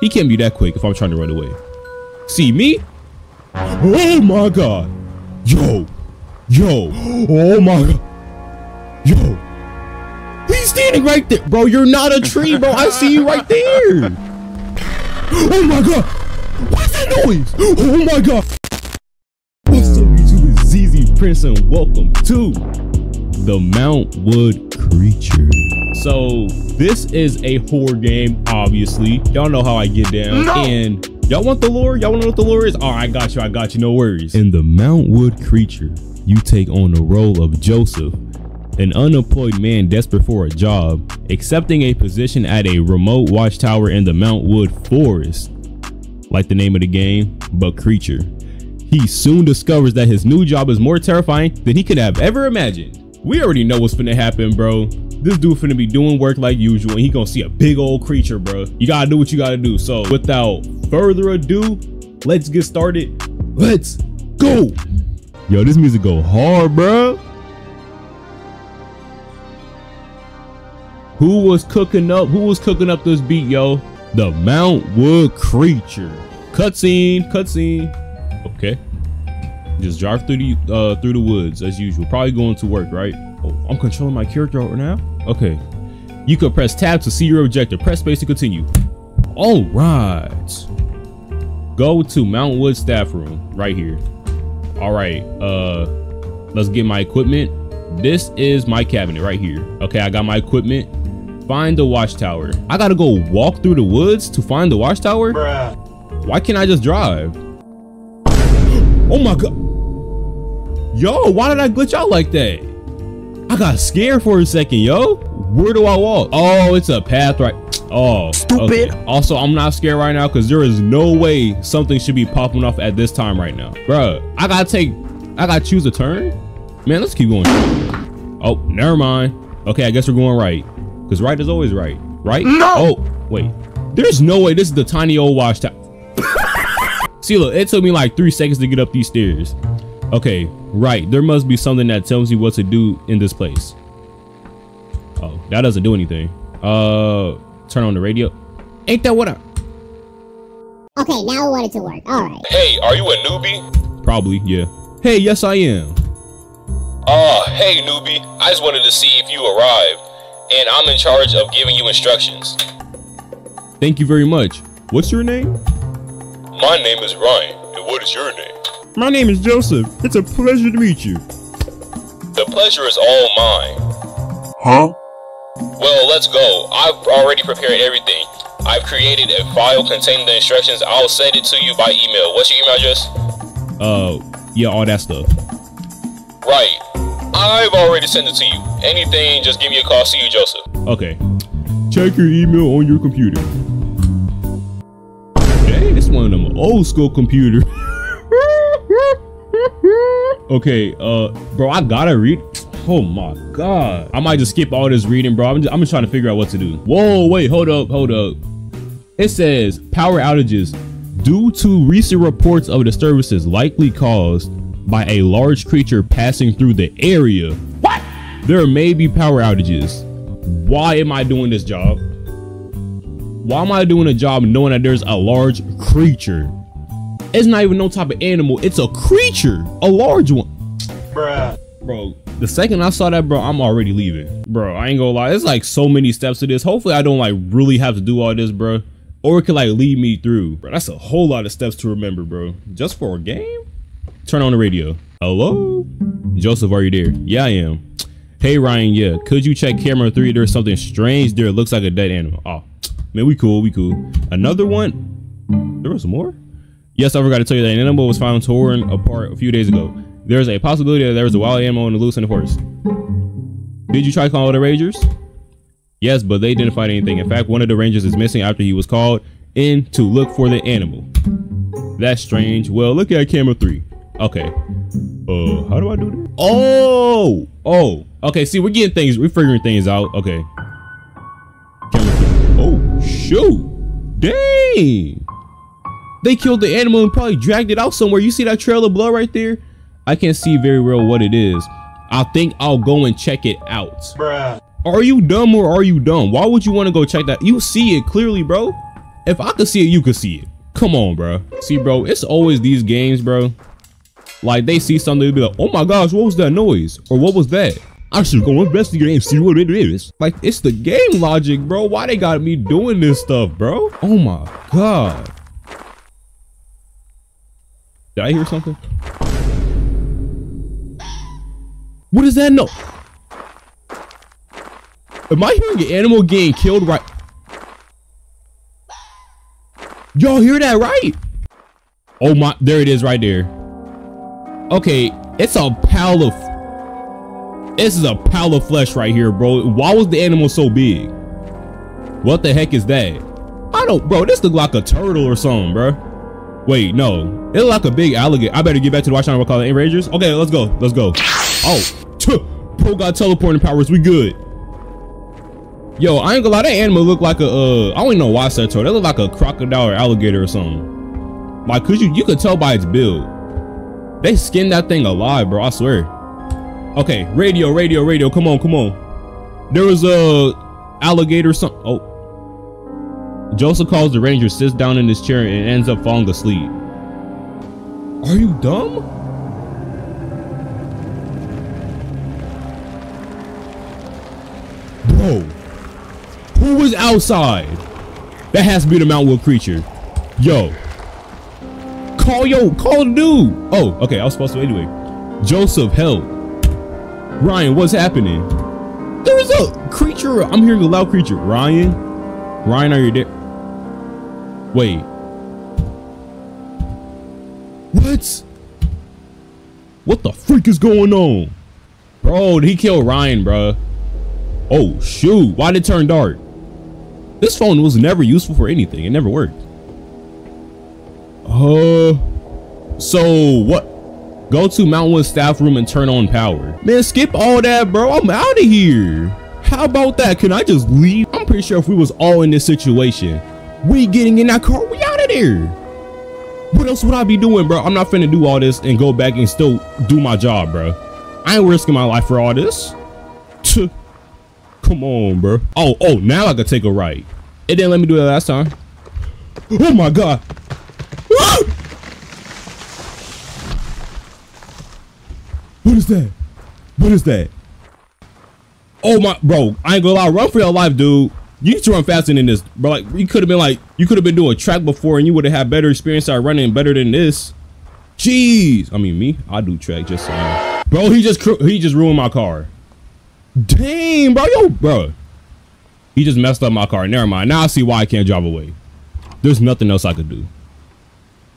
He can't be that quick if I'm trying to run away. See me? Oh my god. Yo. Yo. Oh my god. Yo. He's standing right there. Bro, you're not a tree, bro. I see you right there. Oh my god. What's that noise? Oh my god. What's up, YouTube? It's ZZ Prince and welcome to the Mountwood Creature. So, this is a horror game, obviously. Y'all know how I get down. No. And y'all want the lore? Y'all want to know what the lore is? All right, I got you. I got you. No worries. In the Mountwood Creature, you take on the role of Joseph, an unemployed man desperate for a job, accepting a position at a remote watchtower in the Mountwood Forest. Like the name of the game, but creature. He soon discovers that his new job is more terrifying than he could have ever imagined. We already know what's finna happen, bro. This dude finna be doing work like usual and he gonna see a big old creature, bro. You gotta do what you gotta do. So without further ado, let's get started. Let's go. Yo, this music go hard, bro. Who was cooking up? Who was cooking up this beat, yo? The Mountwood Creature. Cutscene, cutscene. Okay. Just drive through the uh through the woods as usual. Probably going to work, right? Oh, I'm controlling my character right now. Okay. You could press tab to see your objective. Press space to continue. All right. Go to Mountwood staff room right here. All right. Uh, let's get my equipment. This is my cabinet right here. Okay, I got my equipment. Find the watchtower. I gotta go walk through the woods to find the watchtower. Bruh. Why can't I just drive? Oh my god. Yo, why did I glitch out like that? I got scared for a second, yo. Where do I walk? Oh, it's a path right. Oh, Stupid. okay. Also, I'm not scared right now because there is no way something should be popping off at this time right now. Bruh, I gotta take, I gotta choose a turn. Man, let's keep going. Oh, never mind. Okay, I guess we're going right. Because right is always right. Right? No! Oh, wait. There's no way this is the tiny old watchtower. See, look, it took me like three seconds to get up these stairs. Okay, right. There must be something that tells me what to do in this place. Oh, that doesn't do anything. Uh, turn on the radio. Ain't that what I... Okay, now I want it to work. Alright. Hey, are you a newbie? Probably, yeah. Hey, yes, I am. Ah, hey newbie. I just wanted to see if you arrived. And I'm in charge of giving you instructions. Thank you very much. What's your name? My name is Ryan, and what is your name? My name is Joseph. It's a pleasure to meet you. The pleasure is all mine. Huh? Well, let's go. I've already prepared everything. I've created a file containing the instructions. I'll send it to you by email. What's your email address? Uh, yeah, all that stuff. Right. I've already sent it to you. Anything, just give me a call. See you, Joseph. Okay. Check your email on your computer. Dang, this one of them old school computer. okay, uh, bro, I gotta read. Oh my god. I might just skip all this reading, bro. I'm just, I'm just trying to figure out what to do. Whoa, wait, hold up, hold up. It says power outages due to recent reports of disturbances likely caused by a large creature passing through the area. What? There may be power outages. Why am I doing this job? Why am I doing a job knowing that there's a large creature? It's not even no type of animal. It's a creature, a large one. Bruh. Bro, the second I saw that, bro, I'm already leaving. Bro, I ain't gonna lie. It's like so many steps to this. Hopefully I don't like really have to do all this, bro. Or it could like lead me through. Bro, that's a whole lot of steps to remember, bro. Just for a game? Turn on the radio. Hello? Joseph, are you there? Yeah, I am. Hey, Ryan, yeah. Could you check camera three? There's something strange there. It looks like a dead animal. Oh, man, we cool, we cool. Another one? There was more? Yes, I forgot to tell you that an animal was found torn apart a few days ago. There's a possibility that there was a wild animal in the loose in the forest. Did you try calling the rangers? Yes, but they didn't find anything. In fact, one of the rangers is missing after he was called in to look for the animal. That's strange. Well, look at camera three. Okay. Uh, how do I do this? Oh, oh. Okay, see, we're getting things, we're figuring things out. Okay. Oh, shoot. Dang. They killed the animal and probably dragged it out somewhere. You see that trail of blood right there? I can't see very well what it is. I think I'll go and check it out. Bruh. Are you dumb or are you dumb? Why would you want to go check that? You see it clearly, bro. If I could see it, you could see it. Come on, bro. See, bro, it's always these games, bro. Like they see something, they be like, "Oh my gosh, what was that noise?" Or "What was that?" I should go investigate and see what it is. Like it's the game logic, bro. Why they got me doing this stuff, bro? Oh my god. Did I hear something? What is that? No. Am I hearing an animal getting killed right? Y'all hear that right? Oh my, there it is right there. Okay, it's a pile of, this is a pile of flesh right here, bro. Why was the animal so big? What the heck is that? I don't, bro, this look like a turtle or something, bro. Wait, no, it like a big alligator. I better get back to the watch. Call it Rangers. Okay, let's go, let's go. Oh, pro got teleporting powers. We good. Yo, I ain't gonna lie, that animal look like a, uh, I don't even know why I said turtle. That look like a crocodile or alligator or something. Like, could you, you could tell by its build. They skinned that thing alive, bro, I swear. Okay, radio, radio, radio, come on, come on. There was a alligator some, oh. Joseph calls the ranger, sits down in his chair and ends up falling asleep. Are you dumb? Bro. Who was outside? That has to be the Mountwood creature. Yo. Call yo, call the dude. Oh, okay, I was supposed to anyway. Joseph, help. Ryan, what's happening? There's a creature. I'm hearing a loud creature. Ryan? Ryan, are you there? Wait. What? What the freak is going on? Bro, he killed Ryan, bro. Oh, shoot. Why did it turn dark? This phone was never useful for anything. It never worked. Uh, so what? Go to Mountwood staff room and turn on power. Man, skip all that, bro. I'm out of here. How about that? Can I just leave? I'm pretty sure if we was all in this situation, we getting in that car, we out of there. What else would I be doing, bro? I'm not finna do all this and go back and still do my job, bro. I ain't risking my life for all this. Come on, bro. Oh, oh, now I can take a right. It didn't let me do that last time. Oh my god. What is that? What is that? Oh my, bro, I ain't gonna lie. Run for your life, dude. You need to run faster than this, bro. Like, you could have been like, you could have been doing track before and you would have had better experience at running better than this. Jeez. I mean, me, I do track just saying. Bro, he just, he just ruined my car. Damn, bro, yo, bro. He just messed up my car. Never mind. Now I see why I can't drive away. There's nothing else I could do.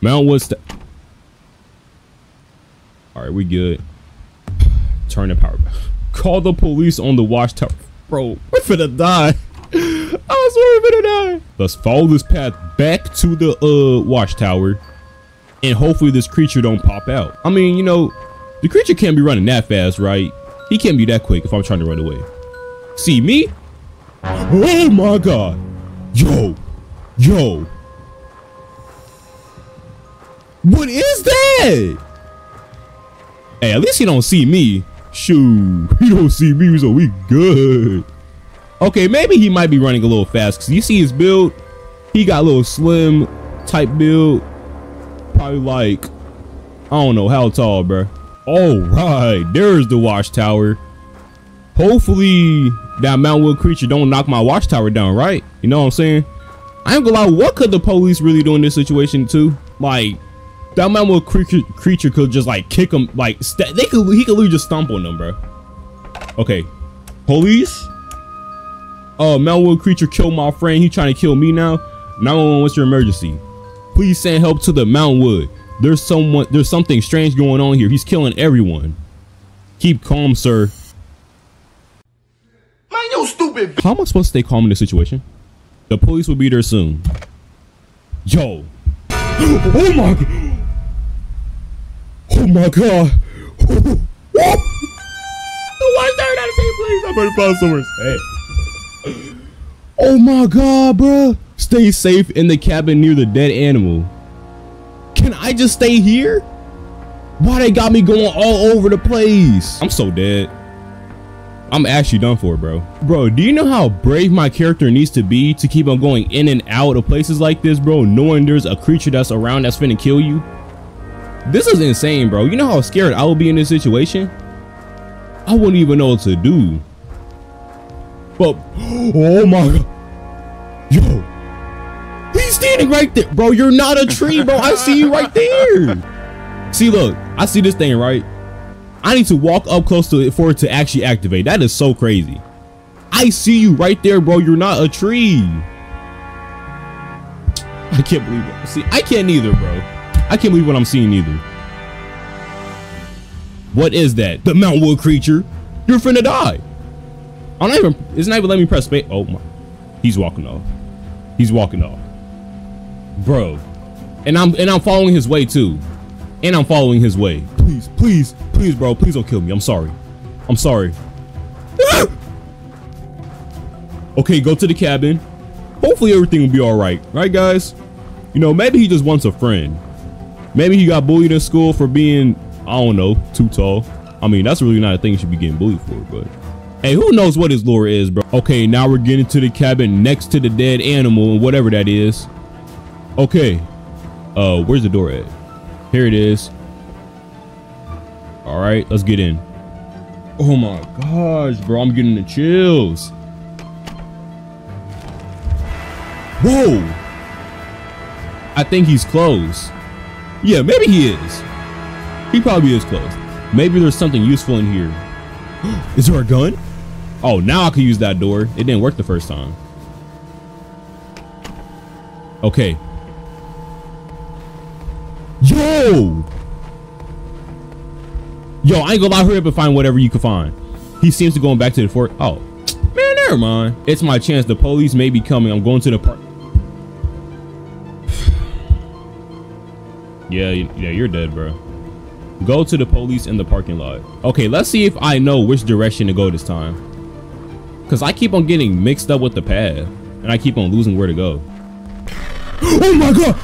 Mountwood. All right, we good. Turn the power. Call the police on the watchtower. Bro, we're finna die. I swear we're finna die. Let's follow this path back to the uh watchtower. And hopefully this creature don't pop out. I mean, you know, the creature can't be running that fast, right? He can't be that quick if I'm trying to run away. See me? Oh my god. Yo. Yo. What is that? Hey, at least he don't see me. Shoo. He don't see me, so we good. Okay, maybe he might be running a little fast because you see his build. He got a little slim type build. Probably like, I don't know how tall, bro. All right, there's the watchtower. Hopefully that Mountwood creature don't knock my watchtower down, right? You know what I'm saying? I ain't gonna lie, what could the police really do in this situation too? Like, that Mountwood creature, creature could just like kick him, like, they could, he could literally just stomp on them, bro. Okay, police? Uh, Mountwood creature killed my friend. He trying to kill me now. 911, what's your emergency? Please send help to the Mountwood. There's someone, there's something strange going on here. He's killing everyone. Keep calm, sir. Man, you stupid. How am I supposed to stay calm in this situation? The police will be there soon. Yo. Oh my god. Oh my god. Why is there not the same place? I'm gonna find somewhere safe. Oh my god, bro. Stay safe in the cabin near the dead animal. Can I just stay here? Why they got me going all over the place? I'm so dead. I'm actually done for, bro. Bro, do you know how brave my character needs to be to keep on going in and out of places like this, bro, knowing there's a creature that's around that's finna kill you? This is insane, bro. You know how scared I would be in this situation? I wouldn't even know what to do. But, oh my god. Yo. He's standing right there. Bro, you're not a tree, bro. I see you right there. See, look. I see this thing, right? I need to walk up close to it for it to actually activate. That is so crazy. I see you right there, bro. You're not a tree. I can't believe it. See, I can't either, bro. I can't believe what I'm seeing either. What is that? The Mountwood creature? You're finna die. I'm not even, it's not even letting me press space. Oh my, he's walking off. He's walking off. Bro. And I'm, and I'm following his way too. And I'm following his way. Please, please, please, bro. Please don't kill me. I'm sorry. I'm sorry. okay, go to the cabin. Hopefully everything will be all right. Right, guys? You know, maybe he just wants a friend. Maybe he got bullied in school for being, I don't know, too tall. I mean, that's really not a thing you should be getting bullied for, but... Hey, who knows what his lore is, bro? Okay, now we're getting to the cabin next to the dead animal, whatever that is. Okay. Uh, where's the door at? Here it is. All right, let's get in. Oh my gosh, bro, I'm getting the chills. Whoa. I think he's closed. Yeah, maybe he is. He probably is closed. Maybe there's something useful in here. is there a gun? Oh, now I could use that door. It didn't work the first time. Okay. Yo! Yo, I ain't gonna lie, hurry up and find whatever you can find. He seems to going back to the fort. Oh, man, never mind. It's my chance. The police may be coming. I'm going to the park. yeah, yeah, you're dead, bro. Go to the police in the parking lot. Okay, let's see if I know which direction to go this time. Because I keep on getting mixed up with the path. And I keep on losing where to go. Oh my god!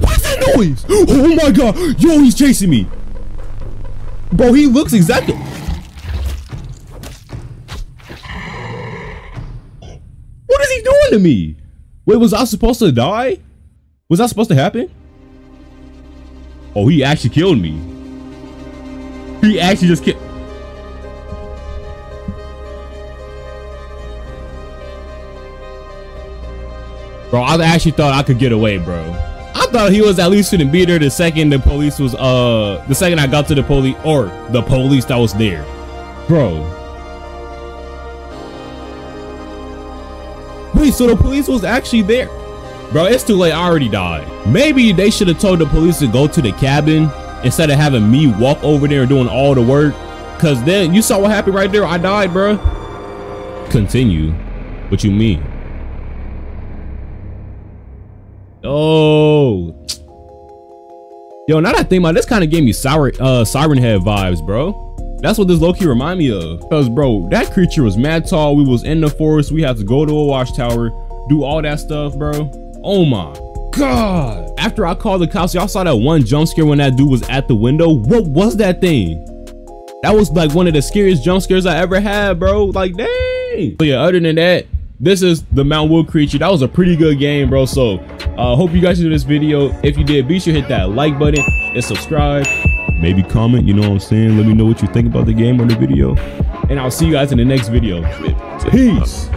What's that noise? Oh my god! Yo, he's chasing me! Bro, he looks exactly... What is he doing to me? Wait, was I supposed to die? Was that supposed to happen? Oh, he actually killed me. He actually just killed... Bro, I actually thought I could get away, bro. I thought he was at least gonna be there the second the police was, uh, the second I got to the police, or the police that was there. Bro. Wait, so the police was actually there? Bro, it's too late. I already died. Maybe they should have told the police to go to the cabin instead of having me walk over there and doing all the work. Cause then you saw what happened right there. I died, bro. Continue. What you mean? Oh. Yo, now that I think about this kind of gave me sour, uh, Siren Head vibes, bro. That's what this low-key remind me of. Because, bro, that creature was mad tall. We was in the forest. We had to go to a watchtower, do all that stuff, bro. Oh, my God. After I called the cops, y'all saw that one jump scare when that dude was at the window. What was that thing? That was, like, one of the scariest jump scares I ever had, bro. Like, dang. So, yeah, other than that, this is the Mountwood creature. That was a pretty good game, bro. So, uh, hope you guys enjoyed this video. If you did, be sure to hit that like button and subscribe. Maybe comment, you know what I'm saying? Let me know what you think about the game or the video. And I'll see you guys in the next video. Peace.